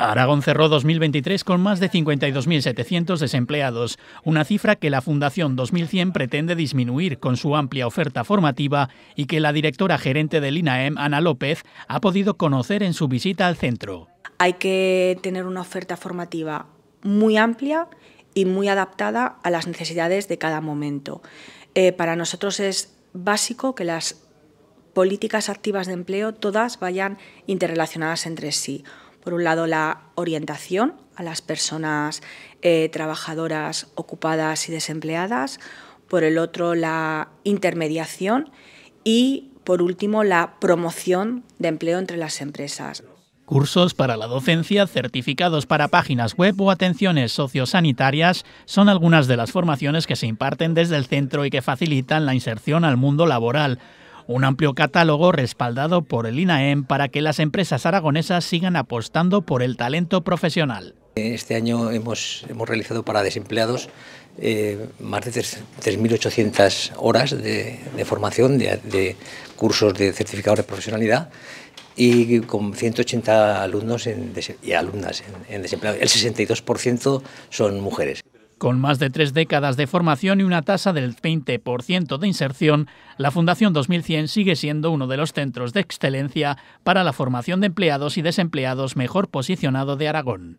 Aragón cerró 2023 con más de 52.700 desempleados, una cifra que la Fundación 2100 pretende disminuir con su amplia oferta formativa y que la directora gerente del INAEM, Ana López, ha podido conocer en su visita al centro. Hay que tener una oferta formativa muy amplia y muy adaptada a las necesidades de cada momento. Eh, para nosotros es básico que las políticas activas de empleo todas vayan interrelacionadas entre sí por un lado, la orientación a las personas eh, trabajadoras ocupadas y desempleadas, por el otro, la intermediación y, por último, la promoción de empleo entre las empresas. Cursos para la docencia, certificados para páginas web o atenciones sociosanitarias son algunas de las formaciones que se imparten desde el centro y que facilitan la inserción al mundo laboral un amplio catálogo respaldado por el INAEM para que las empresas aragonesas sigan apostando por el talento profesional. Este año hemos, hemos realizado para desempleados eh, más de 3.800 horas de, formación, de, cursos de certificado de profesionalidad y con 180 alumnos y alumnas en, en desempleado. El 62% son mujeres. Con más de tres décadas de formación y una tasa del 20% de inserción, la Fundación 2100 sigue siendo uno de los centros de excelencia para la formación de empleados y desempleados mejor posicionado de Aragón.